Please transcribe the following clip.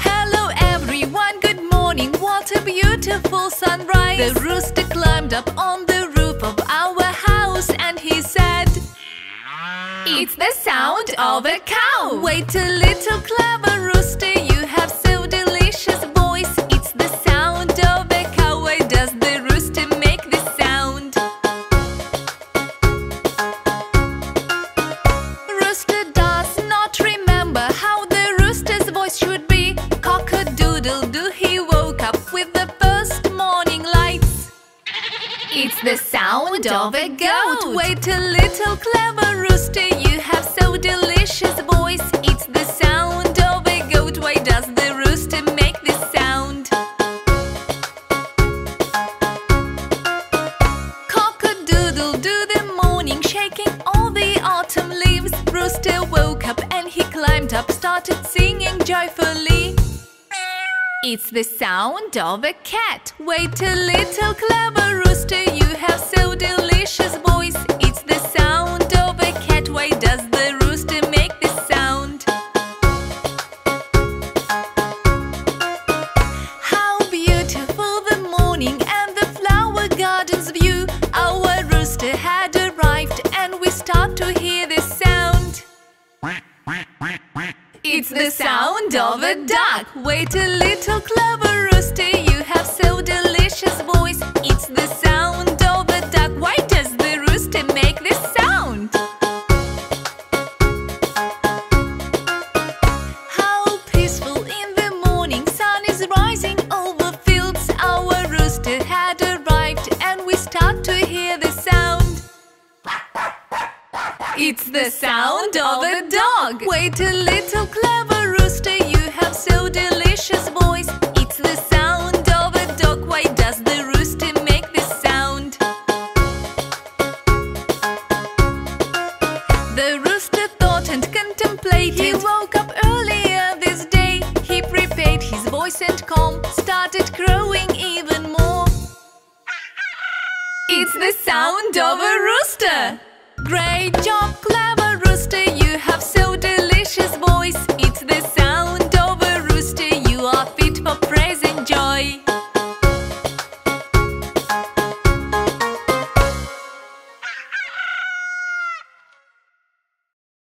Hello everyone, good morning. What a beautiful sunrise. The rooster climbed up on the roof of our house and he said, It's the sound of a cow. Wait a little clever rooster, the sound of a goat. Wait a little clever rooster, you have so delicious voice. It's the sound of a goat. Why does the rooster make this sound? Cock-a-doodle do the morning shaking all the autumn leaves. Rooster woke up and he climbed up, started singing joyfully. It's the sound of a cat. Wait a little clever rooster, you have so delicious voice. It's the sound of a cat. Why does the rooster make this sound? How beautiful the morning and the flower garden's view. Our rooster had arrived and we start to hear this sound. It's the sound of a duck. Wait a little clever rooster, you have so delicious voice. It's the It's the sound of a dog. Wait a little clever rooster, you have so delicious voice. It's the sound of a dog. Why does the rooster make this sound? The rooster thought and contemplated. He woke up earlier this day. He prepared his voice and calm, started crowing even more. It's the sound of a rooster. Great job, clever rooster. You have so delicious voice.